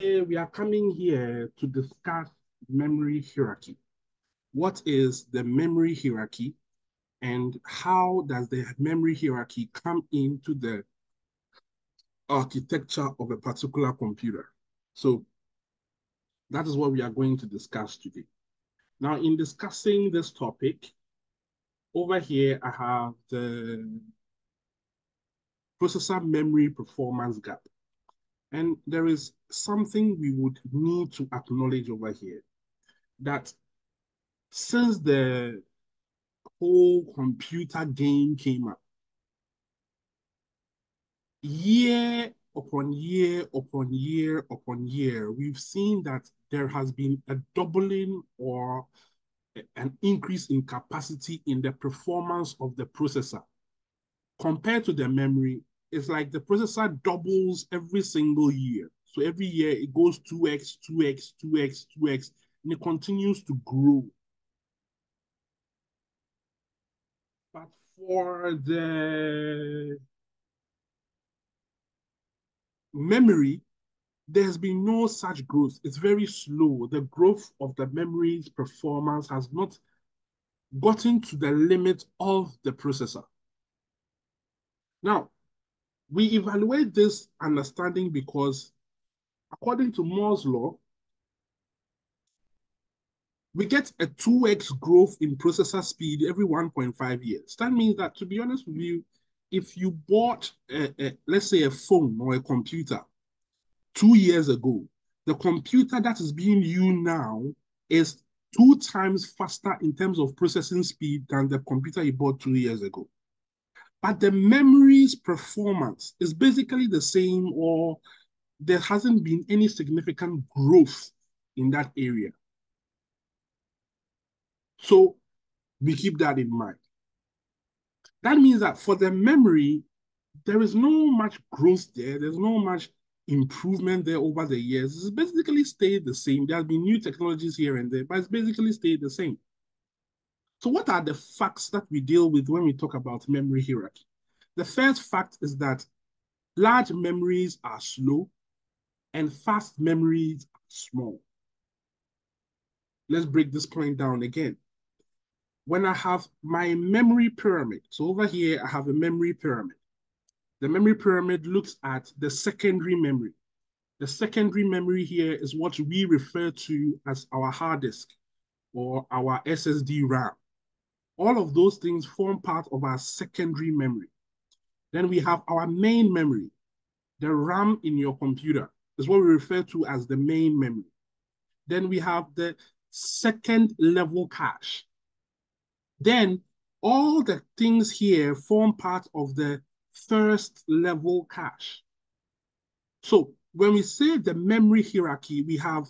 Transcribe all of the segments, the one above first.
we are coming here to discuss memory hierarchy. What is the memory hierarchy and how does the memory hierarchy come into the architecture of a particular computer? So that is what we are going to discuss today. Now, in discussing this topic, over here I have the processor memory performance gap. And there is something we would need to acknowledge over here that since the whole computer game came up, year upon year upon year upon year, we've seen that there has been a doubling or an increase in capacity in the performance of the processor compared to the memory it's like the processor doubles every single year. So every year it goes 2x, 2x, 2x, 2x, and it continues to grow. But for the memory, there's been no such growth. It's very slow. The growth of the memory's performance has not gotten to the limit of the processor. Now, we evaluate this understanding because according to Moore's law, we get a 2x growth in processor speed every 1.5 years. That means that, to be honest with you, if you bought, a, a, let's say, a phone or a computer two years ago, the computer that is being used now is two times faster in terms of processing speed than the computer you bought two years ago but the memory's performance is basically the same or there hasn't been any significant growth in that area. So we keep that in mind. That means that for the memory, there is no much growth there. There's no much improvement there over the years. It's basically stayed the same. There have been new technologies here and there, but it's basically stayed the same. So what are the facts that we deal with when we talk about memory hierarchy? The first fact is that large memories are slow and fast memories are small. Let's break this point down again. When I have my memory pyramid, so over here I have a memory pyramid. The memory pyramid looks at the secondary memory. The secondary memory here is what we refer to as our hard disk or our SSD RAM. All of those things form part of our secondary memory. Then we have our main memory. The RAM in your computer is what we refer to as the main memory. Then we have the second level cache. Then all the things here form part of the first level cache. So when we say the memory hierarchy, we have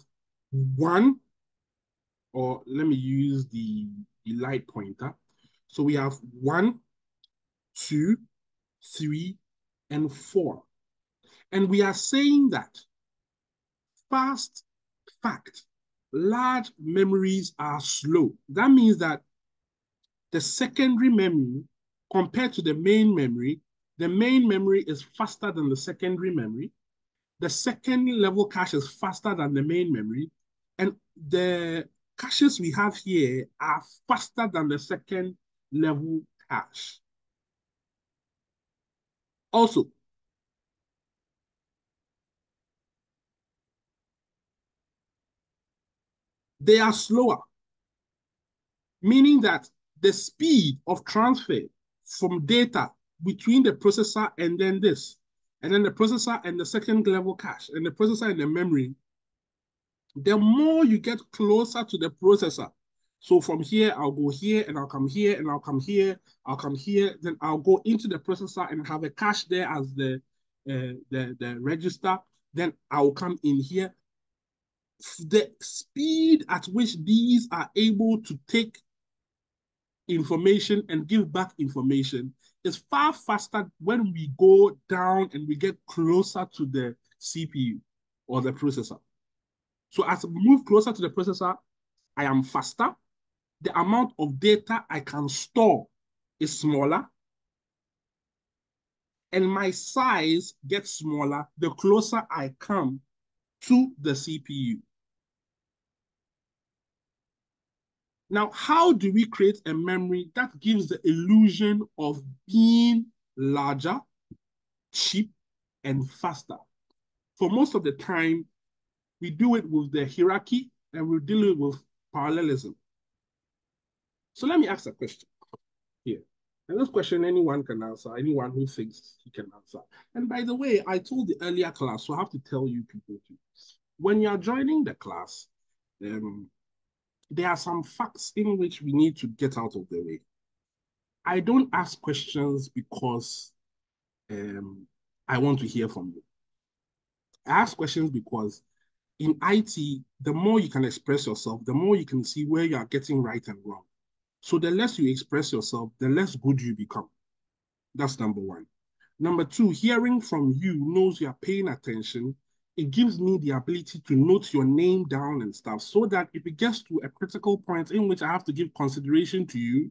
one, or let me use the, the light pointer. So we have one, two, three, and four. And we are saying that fast fact, large memories are slow. That means that the secondary memory compared to the main memory, the main memory is faster than the secondary memory. The second level cache is faster than the main memory. And the caches we have here are faster than the second level cache. Also, they are slower, meaning that the speed of transfer from data between the processor and then this, and then the processor and the second level cache, and the processor and the memory, the more you get closer to the processor, so from here, I'll go here and I'll come here and I'll come here, I'll come here, then I'll go into the processor and have a cache there as the, uh, the, the register. Then I'll come in here. The speed at which these are able to take information and give back information is far faster when we go down and we get closer to the CPU or the processor. So as we move closer to the processor, I am faster the amount of data I can store is smaller. And my size gets smaller the closer I come to the CPU. Now, how do we create a memory that gives the illusion of being larger, cheap, and faster? For most of the time, we do it with the hierarchy and we deal it with parallelism. So let me ask a question here. And this question anyone can answer, anyone who thinks he can answer. And by the way, I told the earlier class, so I have to tell you people too. When you're joining the class, um, there are some facts in which we need to get out of the way. I don't ask questions because um, I want to hear from you. I ask questions because in IT, the more you can express yourself, the more you can see where you are getting right and wrong. So the less you express yourself, the less good you become. That's number one. Number two, hearing from you knows you're paying attention it gives me the ability to note your name down and stuff so that if it gets to a critical point in which I have to give consideration to you,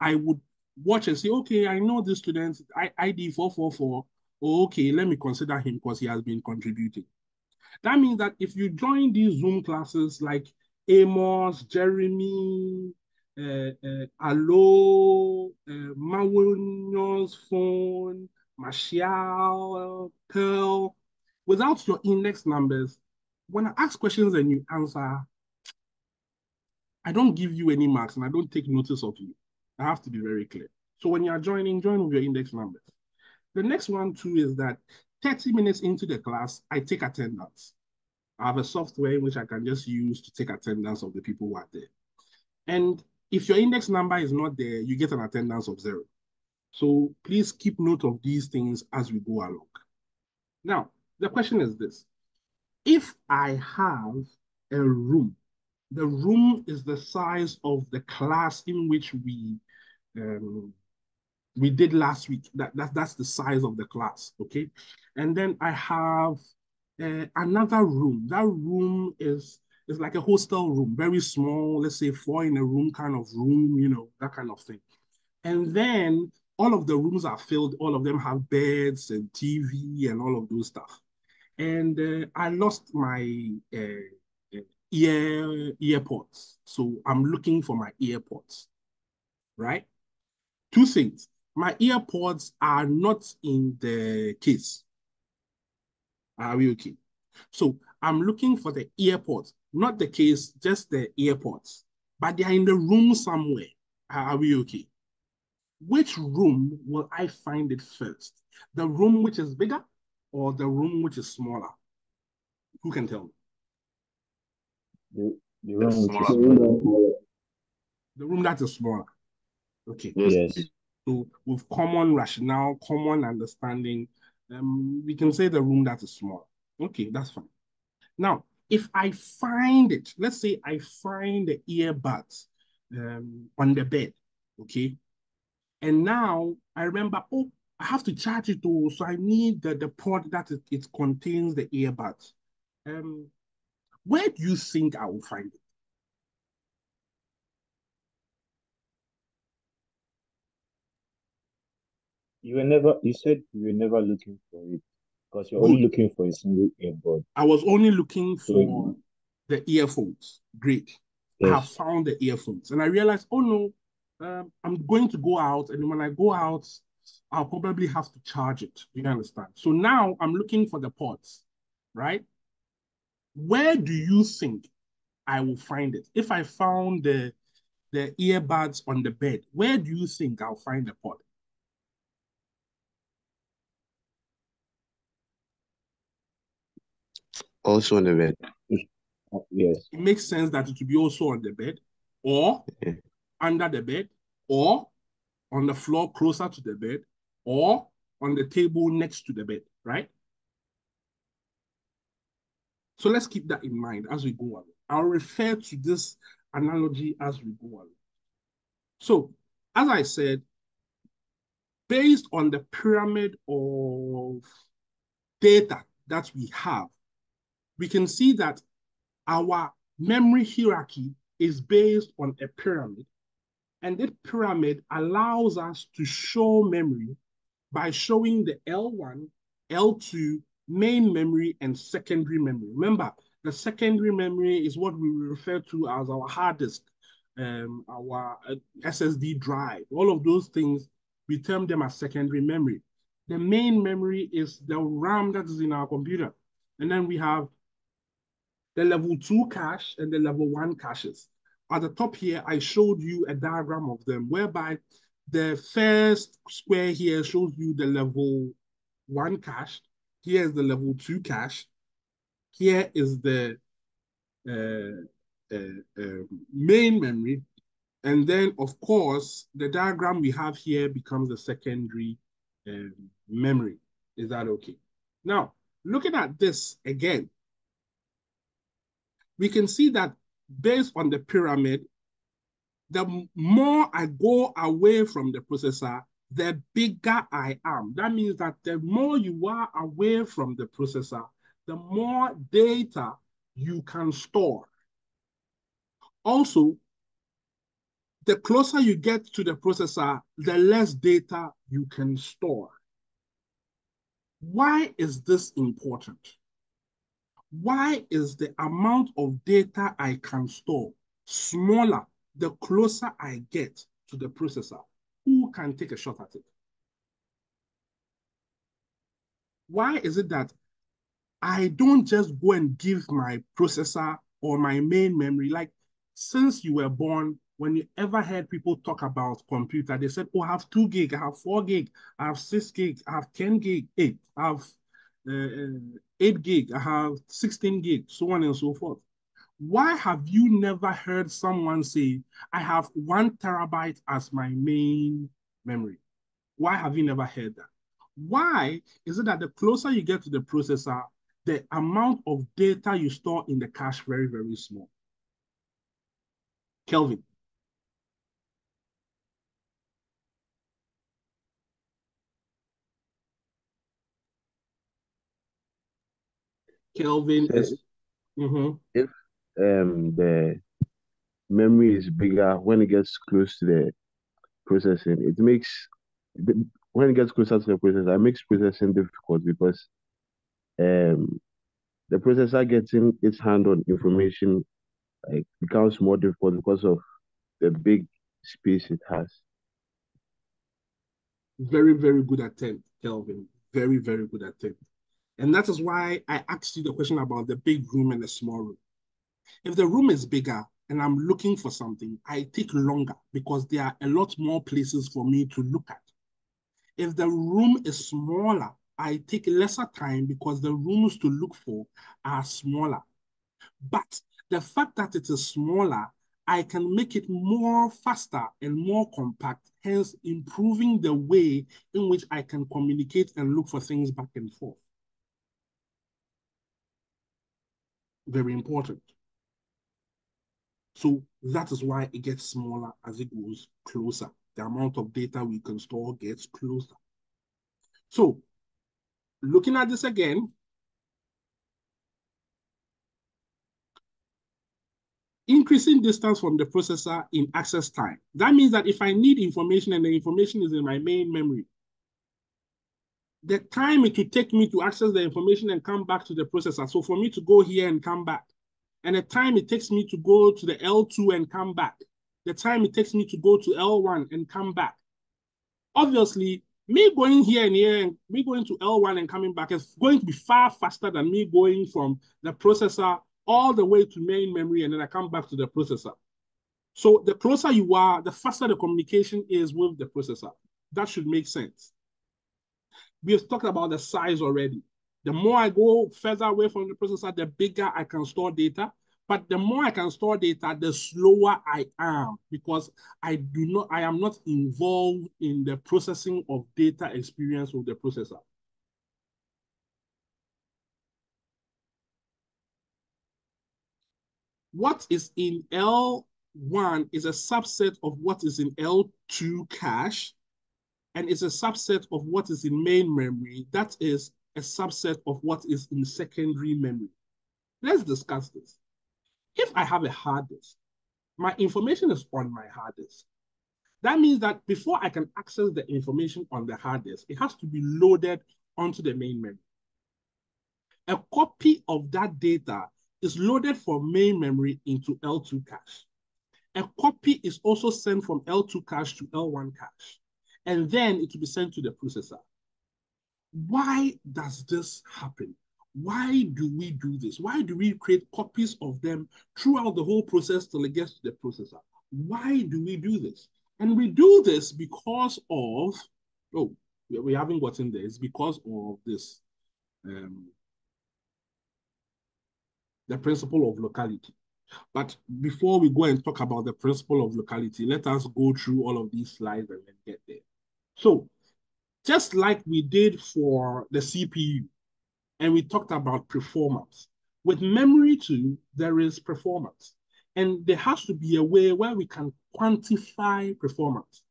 I would watch and say, okay, I know this student, ID 444, oh, okay, let me consider him because he has been contributing. That means that if you join these Zoom classes like Amos, Jeremy, Allo, uh, phone, Marshall, Pearl, without your index numbers, when I ask questions and you answer, I don't give you any marks and I don't take notice of you. I have to be very clear. So when you are joining, join with your index numbers. The next one too is that 30 minutes into the class, I take attendance. I have a software which I can just use to take attendance of the people who are there. And if your index number is not there, you get an attendance of zero. So please keep note of these things as we go along. Now, the question is this. If I have a room, the room is the size of the class in which we um, we did last week. That, that That's the size of the class, okay? And then I have uh, another room. That room is is like a hostel room, very small, let's say four in a room kind of room, you know, that kind of thing. And then all of the rooms are filled, all of them have beds and TV and all of those stuff and uh, I lost my uh, ear earpods. So I'm looking for my earpods, right? Two things. My earpods are not in the case. Are we okay? So I'm looking for the earpods, not the case, just the earpods. But they are in the room somewhere. Are we okay? Which room will I find it first? The room which is bigger or the room which is smaller? Who can tell me? The, the room smaller. The room that is smaller. Okay. Yes. So with common rationale, common understanding, um, we can say the room that is small. Okay, that's fine. Now, if I find it, let's say I find the earbuds um, on the bed, okay? And now I remember, oh, I have to charge it though, so I need the, the port that it, it contains the earbuds. Um, where do you think I will find it? You were never, you said you were never looking for it because you're only looking for a single earbud. I was only looking for the earphones. Great. Yes. I have found the earphones and I realized, oh no, um, I'm going to go out, and when I go out, I'll probably have to charge it. You understand? So now I'm looking for the ports, right? Where do you think I will find it? If I found the the earbuds on the bed, where do you think I'll find the port? Also on the bed. Yes. It makes sense that it will be also on the bed, or yeah. under the bed, or on the floor closer to the bed, or on the table next to the bed, right? So let's keep that in mind as we go along. I'll refer to this analogy as we go along. So, as I said, based on the pyramid of data that we have, we can see that our memory hierarchy is based on a pyramid. And this pyramid allows us to show memory by showing the L1, L2, main memory and secondary memory. Remember, the secondary memory is what we refer to as our hard disk, um, our uh, SSD drive, all of those things, we term them as secondary memory. The main memory is the RAM that is in our computer. And then we have the level two cache and the level one caches. At the top here, I showed you a diagram of them whereby the first square here shows you the level one cache. Here is the level two cache. Here is the uh, uh, uh, main memory. And then, of course, the diagram we have here becomes the secondary um, memory. Is that okay? Now, looking at this again, we can see that based on the pyramid, the more I go away from the processor, the bigger I am. That means that the more you are away from the processor, the more data you can store. Also, the closer you get to the processor, the less data you can store. Why is this important? Why is the amount of data I can store smaller the closer I get to the processor? Who can take a shot at it? Why is it that I don't just go and give my processor or my main memory, like since you were born, when you ever heard people talk about computer, they said, oh, I have two gig, I have four gig, I have six gig, I have 10 gig, eight, I have uh, eight gig, I have 16 gig, so on and so forth. Why have you never heard someone say, I have one terabyte as my main memory? Why have you never heard that? Why is it that the closer you get to the processor, the amount of data you store in the cache very, very small? Kelvin. Kelvin Yes. mhm. If um the memory is bigger when it gets close to the processing, it makes the- when it gets closer to the processor, it makes processing difficult because um the processor getting its hand on information like becomes more difficult because of the big space it has. Very, very good attempt, Kelvin. Very, very good attempt. And that is why I asked you the question about the big room and the small room. If the room is bigger and I'm looking for something, I take longer because there are a lot more places for me to look at. If the room is smaller, I take lesser time because the rooms to look for are smaller. But the fact that it is smaller, I can make it more faster and more compact, hence improving the way in which I can communicate and look for things back and forth. Very important. So that is why it gets smaller as it goes closer. The amount of data we can store gets closer. So looking at this again, increasing distance from the processor in access time. That means that if I need information and the information is in my main memory, the time it will take me to access the information and come back to the processor. So for me to go here and come back, and the time it takes me to go to the L2 and come back, the time it takes me to go to L1 and come back. Obviously, me going here and here and me going to L1 and coming back is going to be far faster than me going from the processor all the way to main memory and then I come back to the processor. So the closer you are, the faster the communication is with the processor. That should make sense. We have talked about the size already. The more I go further away from the processor, the bigger I can store data. But the more I can store data, the slower I am because I do not, I am not involved in the processing of data experience with the processor. What is in L1 is a subset of what is in L2 cache, and is a subset of what is in main memory. That is a subset of what is in secondary memory. Let's discuss this. If I have a hard disk, my information is on my hard disk. That means that before I can access the information on the hard disk, it has to be loaded onto the main memory. A copy of that data is loaded from main memory into L2 cache. A copy is also sent from L2 cache to L1 cache, and then it will be sent to the processor. Why does this happen? Why do we do this? Why do we create copies of them throughout the whole process till it gets to the processor? Why do we do this? And we do this because of, oh, we haven't gotten there. It's because of this, um, the principle of locality. But before we go and talk about the principle of locality, let us go through all of these slides and then get there. So just like we did for the CPU, and we talked about performance. With memory too, there is performance. And there has to be a way where we can quantify performance.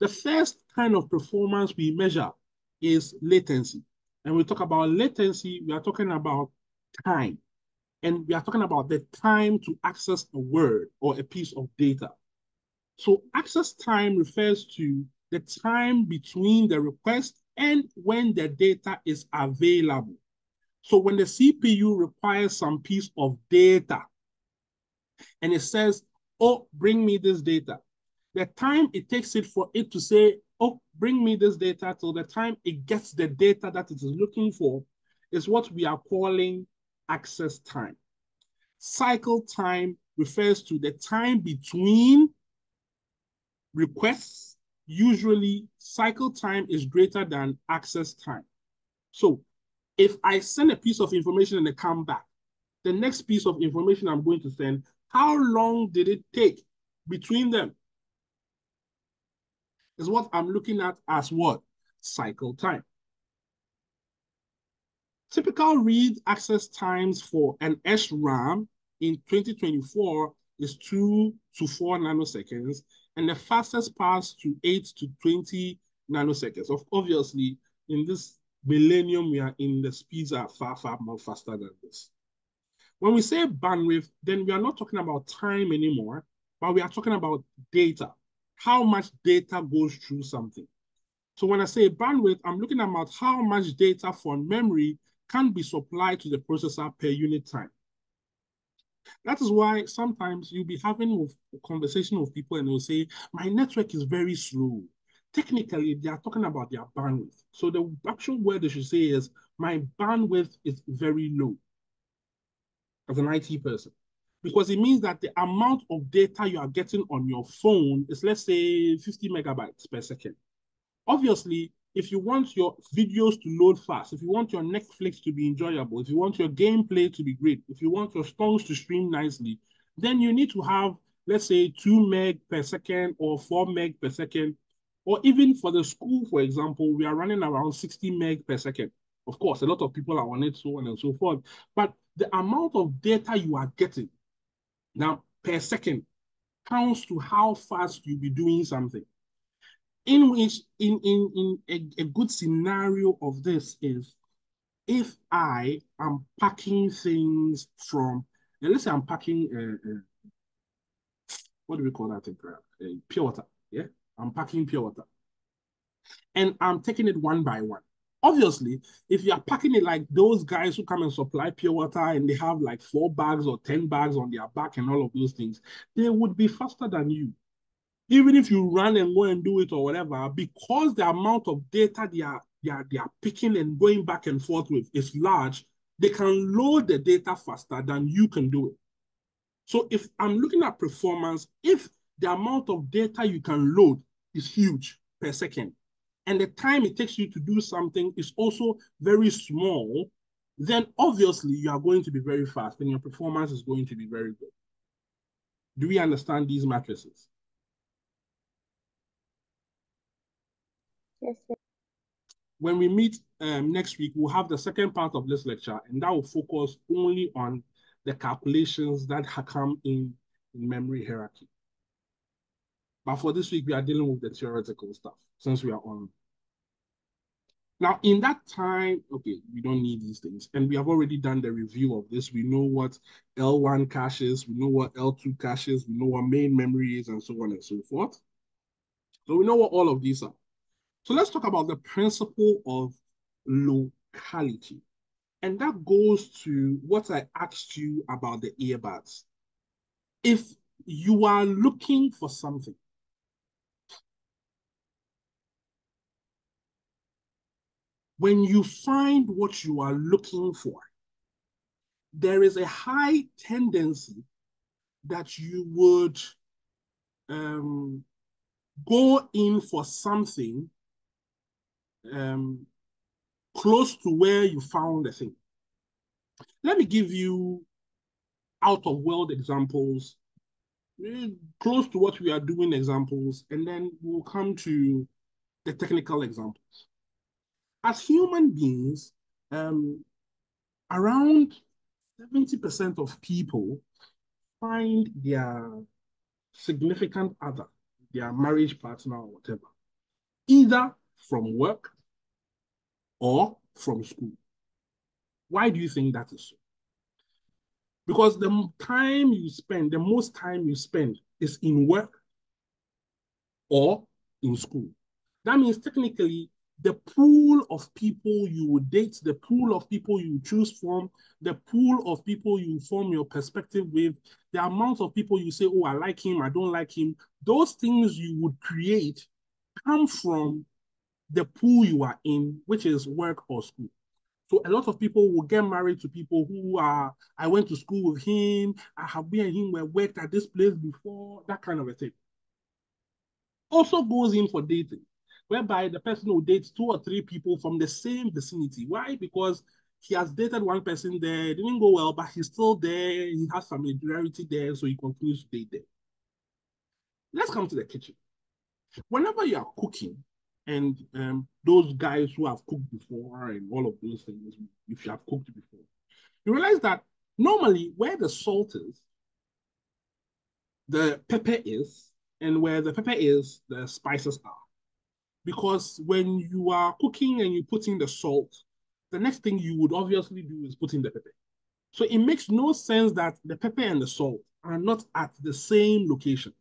The first kind of performance we measure is latency. And we talk about latency, we are talking about time. And we are talking about the time to access a word or a piece of data. So access time refers to the time between the request and when the data is available. So when the CPU requires some piece of data and it says, oh, bring me this data, the time it takes it for it to say, oh, bring me this data till the time it gets the data that it is looking for is what we are calling access time. Cycle time refers to the time between requests. Usually, cycle time is greater than access time. So if I send a piece of information and they come back, the next piece of information I'm going to send, how long did it take between them? Is what I'm looking at as what? Cycle time. Typical read access times for an SRAM in 2024 is 2 to 4 nanoseconds, and the fastest pass to 8 to 20 nanoseconds. Of obviously, in this millennium we are in, the speeds are far, far more faster than this. When we say bandwidth, then we are not talking about time anymore, but we are talking about data. How much data goes through something. So when I say bandwidth, I'm looking about how much data from memory can be supplied to the processor per unit time. That is why sometimes you'll be having a conversation with people and they'll say, my network is very slow technically they are talking about their bandwidth. So the actual word they should say is my bandwidth is very low as an IT person. Because it means that the amount of data you are getting on your phone is let's say 50 megabytes per second. Obviously, if you want your videos to load fast, if you want your Netflix to be enjoyable, if you want your gameplay to be great, if you want your songs to stream nicely, then you need to have, let's say, 2 meg per second or 4 meg per second or even for the school, for example, we are running around 60 meg per second. Of course, a lot of people are on it, so on and so forth. But the amount of data you are getting now per second counts to how fast you'll be doing something. In which, in, in, in a, a good scenario of this is if I am packing things from, let's say I'm packing, uh, what do we call that? Uh, pure water, yeah? I'm packing pure water. And I'm taking it one by one. Obviously, if you are packing it like those guys who come and supply pure water and they have like four bags or 10 bags on their back and all of those things, they would be faster than you. Even if you run and go and do it or whatever, because the amount of data they are, they are, they are picking and going back and forth with is large, they can load the data faster than you can do it. So if I'm looking at performance, if the amount of data you can load is huge per second. And the time it takes you to do something is also very small, then obviously you are going to be very fast and your performance is going to be very good. Do we understand these matrices? Sir. When we meet um, next week, we'll have the second part of this lecture, and that will focus only on the calculations that come in, in memory hierarchy. But for this week, we are dealing with the theoretical stuff since we are on. Now, in that time, okay, we don't need these things. And we have already done the review of this. We know what L1 cache is, we know what L2 cache is, we know what main memory is, and so on and so forth. So we know what all of these are. So let's talk about the principle of locality. And that goes to what I asked you about the earbuds. If you are looking for something, when you find what you are looking for, there is a high tendency that you would um, go in for something um, close to where you found the thing. Let me give you out of world examples, eh, close to what we are doing examples, and then we'll come to the technical examples. As human beings, um, around 70% of people find their significant other, their marriage partner or whatever, either from work or from school. Why do you think that is so? Because the time you spend, the most time you spend is in work or in school. That means technically the pool of people you would date, the pool of people you choose from, the pool of people you form your perspective with, the amount of people you say, oh, I like him, I don't like him, those things you would create come from the pool you are in, which is work or school. So a lot of people will get married to people who are, I went to school with him, I have been and him were worked at this place before, that kind of a thing. Also goes in for dating whereby the person will date two or three people from the same vicinity. Why? Because he has dated one person there, didn't go well, but he's still there, he has familiarity there, so he continues to date there. Let's come to the kitchen. Whenever you are cooking, and um, those guys who have cooked before and all of those things, if you have cooked before, you realize that normally where the salt is, the pepper is, and where the pepper is, the spices are because when you are cooking and you put in the salt, the next thing you would obviously do is put in the pepper. So it makes no sense that the pepper and the salt are not at the same location.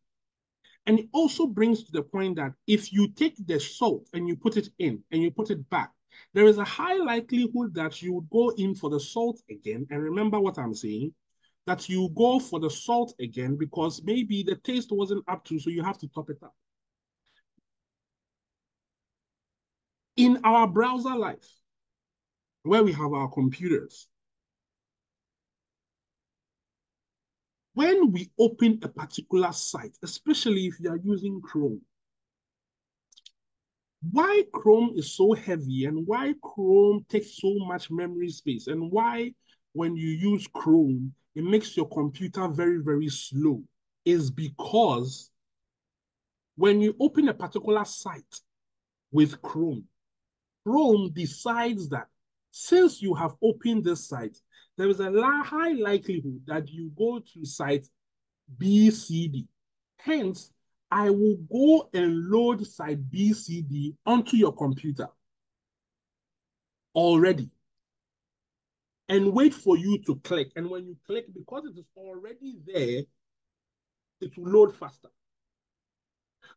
And it also brings to the point that if you take the salt and you put it in and you put it back, there is a high likelihood that you would go in for the salt again. And remember what I'm saying, that you go for the salt again because maybe the taste wasn't up to, so you have to top it up. in our browser life, where we have our computers, when we open a particular site, especially if you are using Chrome, why Chrome is so heavy and why Chrome takes so much memory space and why when you use Chrome, it makes your computer very, very slow is because when you open a particular site with Chrome, Chrome decides that since you have opened this site, there is a high likelihood that you go to site BCD. Hence, I will go and load site BCD onto your computer already and wait for you to click. And when you click, because it is already there, it will load faster.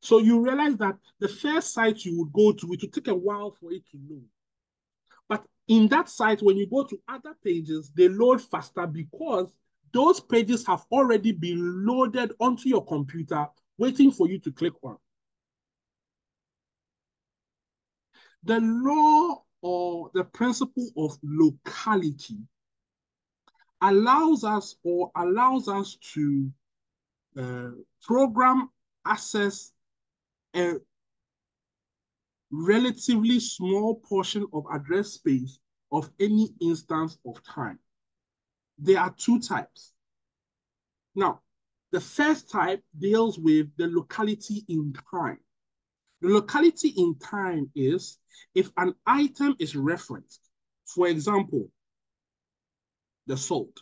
So you realize that the first site you would go to, it will take a while for it to load. In that site, when you go to other pages, they load faster because those pages have already been loaded onto your computer, waiting for you to click on. The law or the principle of locality allows us or allows us to uh, program access relatively small portion of address space of any instance of time. There are two types. Now, the first type deals with the locality in time. The locality in time is if an item is referenced, for example, the salt,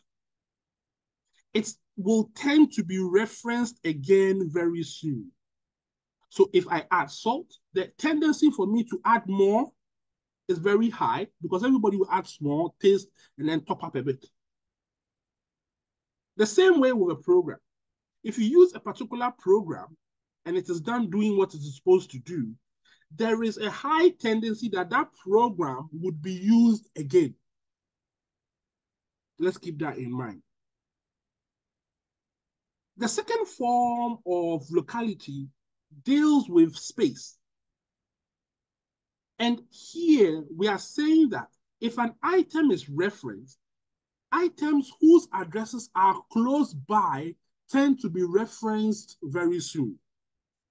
it will tend to be referenced again very soon. So if I add salt, the tendency for me to add more is very high because everybody will add small, taste, and then top up a bit. The same way with a program. If you use a particular program and it is done doing what it is supposed to do, there is a high tendency that that program would be used again. Let's keep that in mind. The second form of locality deals with space. And here we are saying that if an item is referenced, items whose addresses are close by tend to be referenced very soon.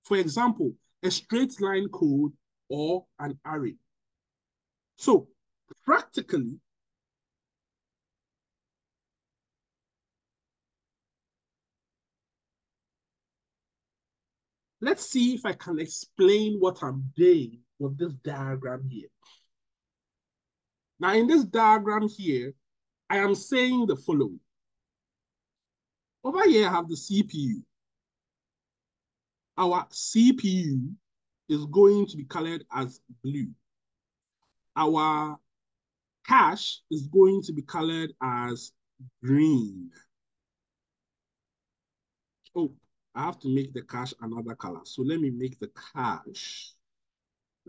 For example, a straight line code or an array. So practically, let's see if I can explain what I'm doing with this diagram here. Now in this diagram here, I am saying the following. Over here, I have the CPU. Our CPU is going to be colored as blue. Our cache is going to be colored as green. Oh, I have to make the cache another color. So let me make the cache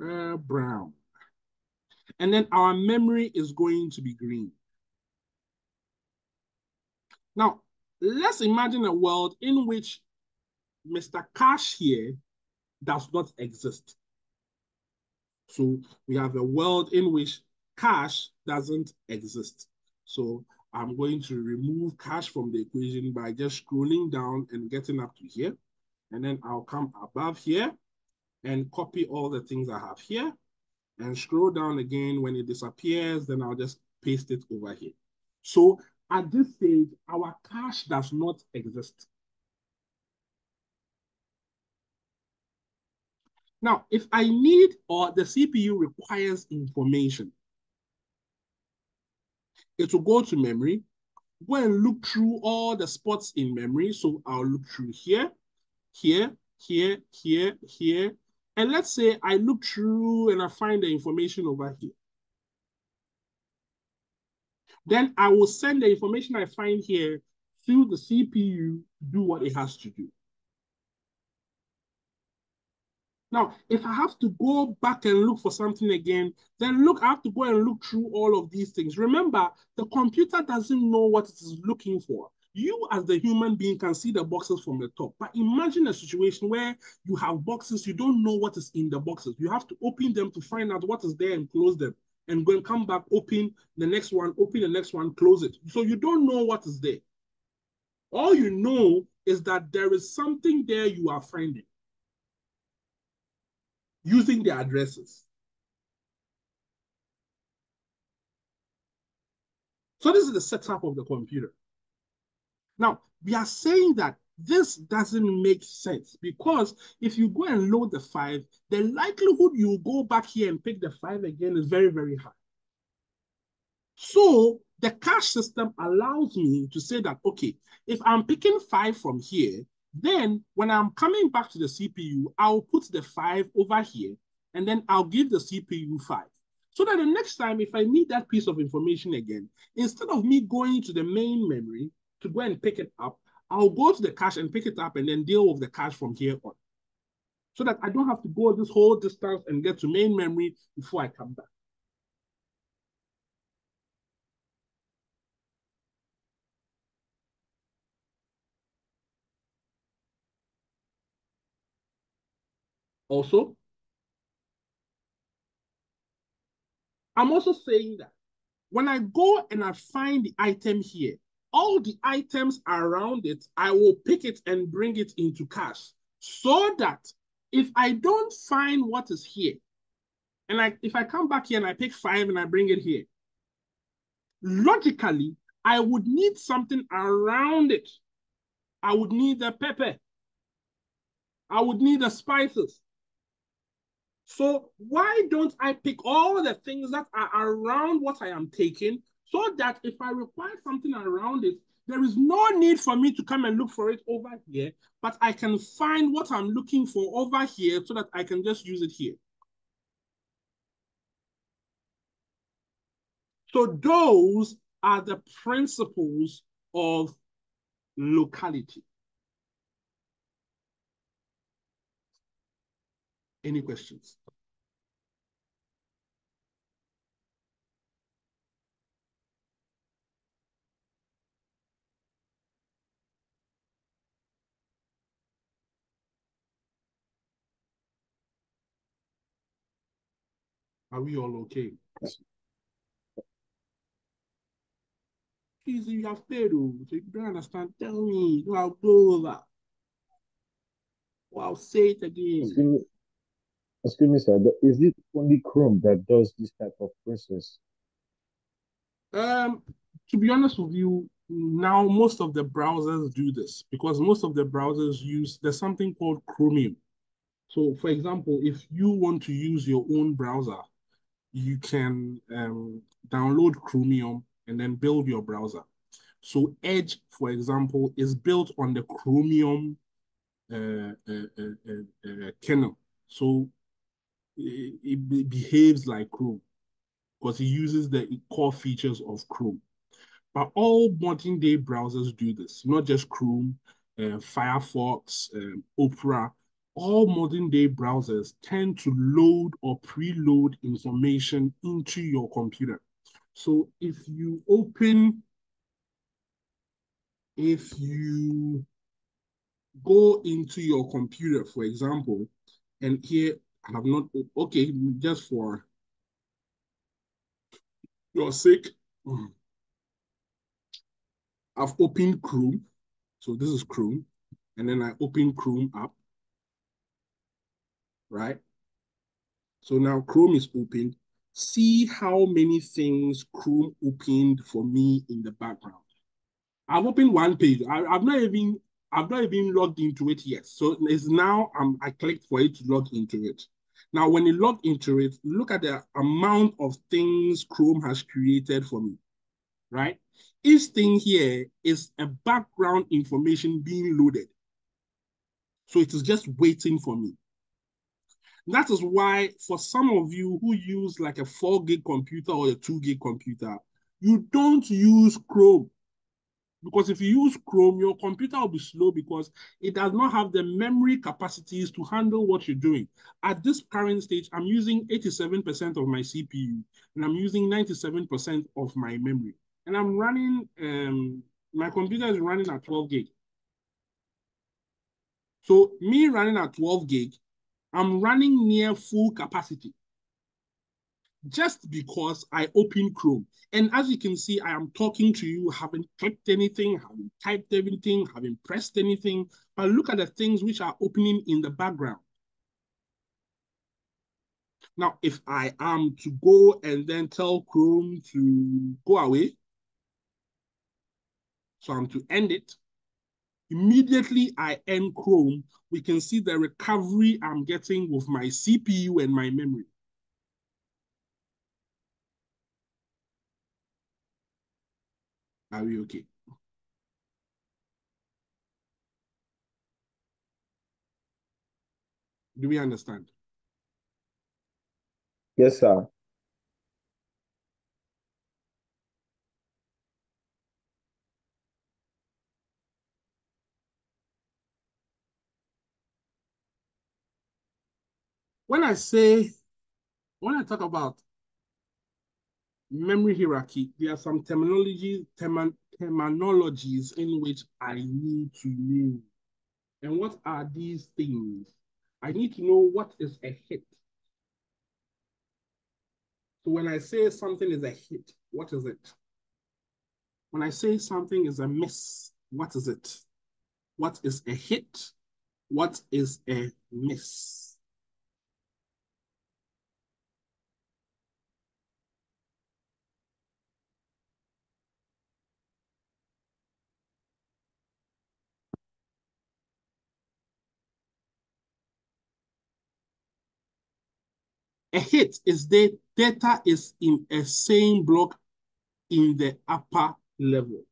uh, brown. And then our memory is going to be green. Now, let's imagine a world in which Mr. Cache here does not exist. So we have a world in which cache doesn't exist. So I'm going to remove cache from the equation by just scrolling down and getting up to here. And then I'll come above here and copy all the things I have here and scroll down again. When it disappears, then I'll just paste it over here. So at this stage, our cache does not exist. Now, if I need or the CPU requires information, it will go to memory, go and look through all the spots in memory. So I'll look through here, here, here, here, here. And let's say I look through and I find the information over here. Then I will send the information I find here to the CPU do what it has to do. Now, if I have to go back and look for something again, then look, I have to go and look through all of these things. Remember, the computer doesn't know what it is looking for. You, as the human being, can see the boxes from the top. But imagine a situation where you have boxes, you don't know what is in the boxes. You have to open them to find out what is there and close them and and come back, open the next one, open the next one, close it. So you don't know what is there. All you know is that there is something there you are finding using the addresses. So this is the setup of the computer. Now, we are saying that this doesn't make sense because if you go and load the five, the likelihood you go back here and pick the five again is very, very high. So the cache system allows me to say that, okay, if I'm picking five from here, then when I'm coming back to the CPU, I'll put the five over here, and then I'll give the CPU five. So that the next time, if I need that piece of information again, instead of me going to the main memory to go and pick it up, I'll go to the cache and pick it up and then deal with the cache from here on. So that I don't have to go this whole distance and get to main memory before I come back. Also, I'm also saying that when I go and I find the item here, all the items around it, I will pick it and bring it into cache so that if I don't find what is here, and I, if I come back here and I pick five and I bring it here, logically, I would need something around it. I would need the pepper. I would need the spices. So why don't I pick all the things that are around what I am taking so that if I require something around it, there is no need for me to come and look for it over here, but I can find what I'm looking for over here so that I can just use it here. So those are the principles of locality. Any questions? Are we all okay? Please, you have failed. oh. So if you don't understand, tell me. No, I'll go over. Well, I'll say it again. Excuse me, excuse me, sir. but Is it only Chrome that does this type of process? Um, to be honest with you, now most of the browsers do this because most of the browsers use there's something called Chromium. So, for example, if you want to use your own browser, you can um, download Chromium and then build your browser. So, Edge, for example, is built on the Chromium uh, uh, uh, uh, uh, kernel. So, it, it behaves like Chrome because it uses the core features of Chrome. But all modern day browsers do this, not just Chrome, uh, Firefox, um, Opera. All modern day browsers tend to load or preload information into your computer. So if you open, if you go into your computer, for example, and here I have not, okay, just for your sake, mm. I've opened Chrome. So this is Chrome. And then I open Chrome up. Right? So now Chrome is open. See how many things Chrome opened for me in the background. I've opened one page. I, have not even I've not even logged into it yet. So it's now um, I clicked for it to log into it. Now, when you log into it, look at the amount of things Chrome has created for me, right? Each thing here is a background information being loaded. So it is just waiting for me. That is why for some of you who use like a 4 gig computer or a 2 gig computer, you don't use Chrome. Because if you use Chrome, your computer will be slow because it does not have the memory capacities to handle what you're doing. At this current stage, I'm using 87% of my CPU and I'm using 97% of my memory and I'm running, um, my computer is running at 12 gig. So me running at 12 gig, I'm running near full capacity just because I open Chrome. And as you can see, I am talking to you, haven't clicked anything, haven't typed anything, haven't pressed anything, but look at the things which are opening in the background. Now, if I am to go and then tell Chrome to go away, so I'm to end it. Immediately I end Chrome, we can see the recovery I'm getting with my CPU and my memory. Are we okay? Do we understand? Yes, sir. When I say, when I talk about memory hierarchy, there are some terminology, term, terminologies in which I need to know. And what are these things? I need to know what is a hit. So when I say something is a hit, what is it? When I say something is a miss, what is it? What is a hit? What is a miss? A hit is the data is in a same block in the upper level.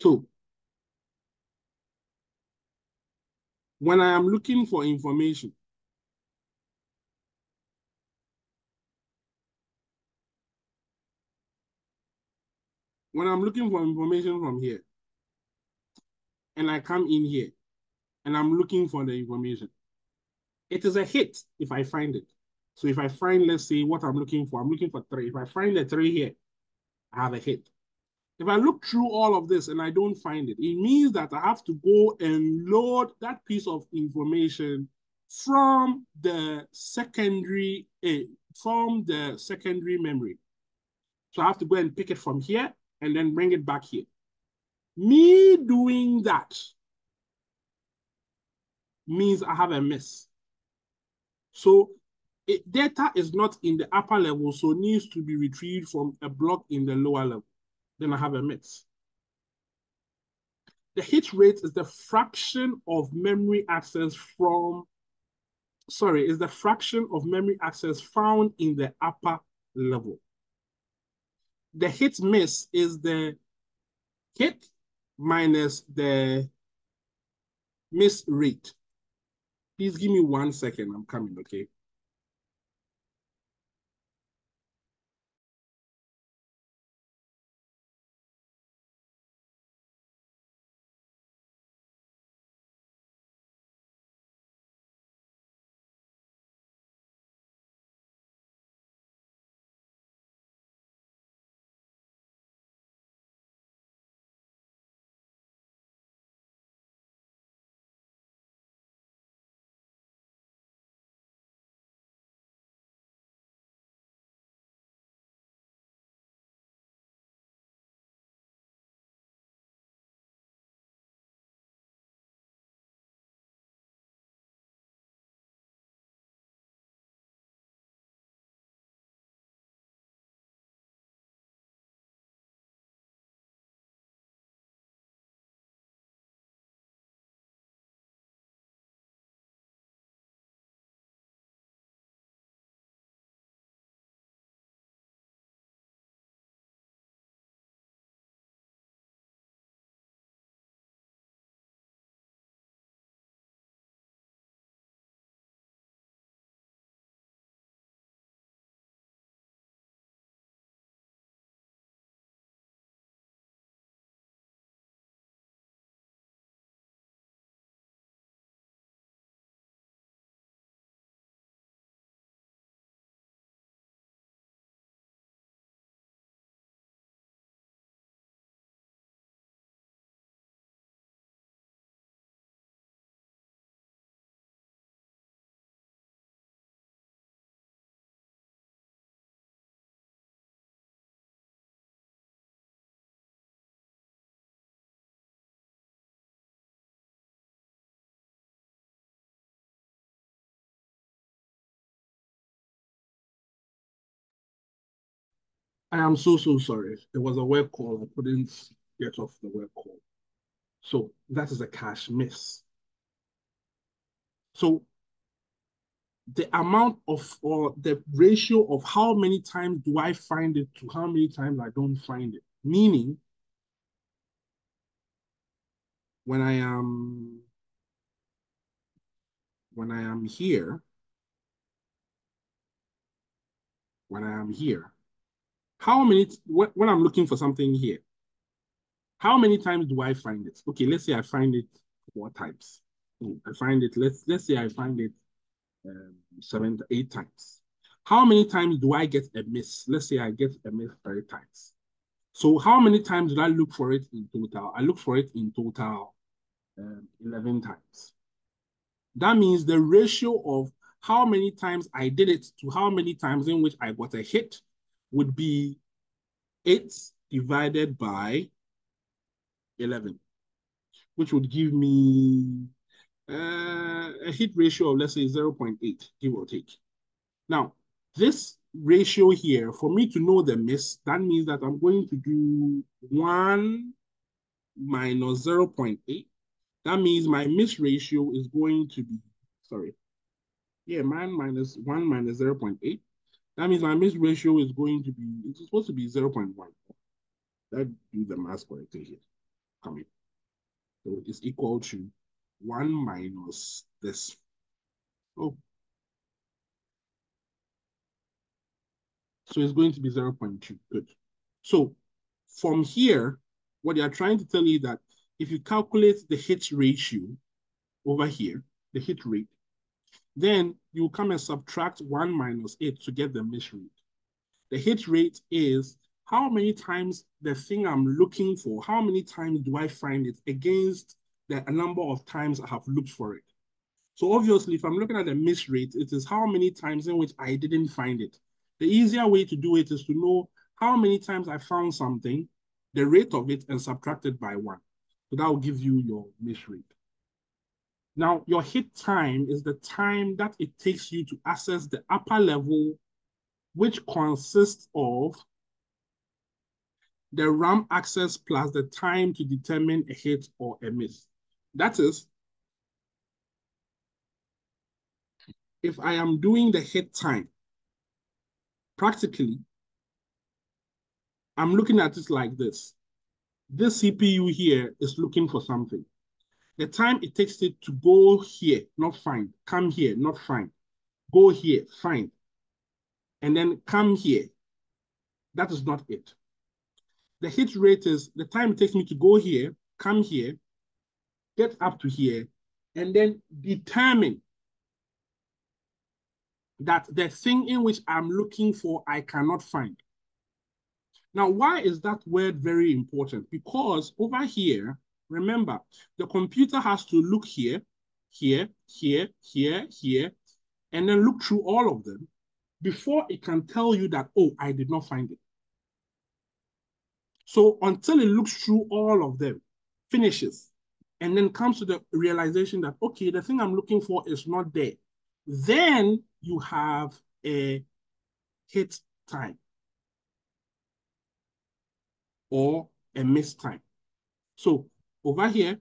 So, when I am looking for information, when I'm looking for information from here, and I come in here, and I'm looking for the information, it is a hit if I find it. So if I find, let's say, what I'm looking for, I'm looking for three. If I find the three here, I have a hit. If I look through all of this and I don't find it, it means that I have to go and load that piece of information from the secondary uh, from the secondary memory. So I have to go and pick it from here and then bring it back here. Me doing that means I have a miss. So it, data is not in the upper level, so needs to be retrieved from a block in the lower level. Then I have a miss. The hit rate is the fraction of memory access from, sorry, is the fraction of memory access found in the upper level. The hit miss is the hit minus the miss rate. Please give me one second. I'm coming, okay? I am so, so sorry. It was a web call. I couldn't get off the web call. So that is a cache miss. So the amount of or the ratio of how many times do I find it to how many times I don't find it. Meaning, when I am when I am here, when I am here, how many, when I'm looking for something here, how many times do I find it? Okay, let's say I find it four times. Hmm, I find it, let's, let's say I find it um, seven to eight times. How many times do I get a miss? Let's say I get a miss three times. So how many times did I look for it in total? I look for it in total um, 11 times. That means the ratio of how many times I did it to how many times in which I got a hit would be 8 divided by 11, which would give me uh, a hit ratio of, let's say, 0.8, give or take. Now, this ratio here, for me to know the miss, that means that I'm going to do 1 minus 0.8. That means my miss ratio is going to be, sorry, yeah, minus 1 minus 0.8 that means my miss ratio is going to be, it's supposed to be 0 0.1. That do the math correctly here. Come in. So it's equal to 1 minus this. Oh. So it's going to be 0 0.2. Good. So from here, what they are trying to tell you that if you calculate the hit ratio over here, the hit rate, then you come and subtract 1 minus 8 to get the miss rate. The hit rate is how many times the thing I'm looking for, how many times do I find it against the number of times I have looked for it. So obviously, if I'm looking at the miss rate, it is how many times in which I didn't find it. The easier way to do it is to know how many times I found something, the rate of it, and subtract it by one. So that will give you your miss rate. Now, your hit time is the time that it takes you to access the upper level, which consists of the RAM access plus the time to determine a hit or a miss. That is, if I am doing the hit time, practically, I'm looking at it like this. This CPU here is looking for something. The time it takes it to go here, not find, come here, not find, go here, find, and then come here. That is not it. The hit rate is the time it takes me to go here, come here, get up to here, and then determine that the thing in which I'm looking for, I cannot find. Now, why is that word very important? Because over here, remember, the computer has to look here, here, here, here, here, and then look through all of them before it can tell you that, oh, I did not find it. So until it looks through all of them, finishes, and then comes to the realization that, okay, the thing I'm looking for is not there, then you have a hit time or a miss time. So over here,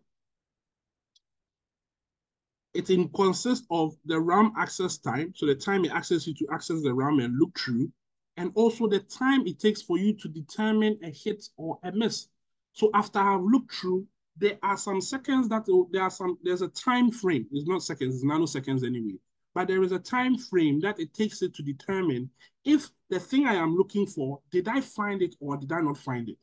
it consists of the RAM access time, so the time it accesses you to access the RAM and look through, and also the time it takes for you to determine a hit or a miss. So after I've looked through, there are some seconds that there are some, there's a time frame. It's not seconds, it's nanoseconds anyway. But there is a time frame that it takes it to determine if the thing I am looking for, did I find it or did I not find it?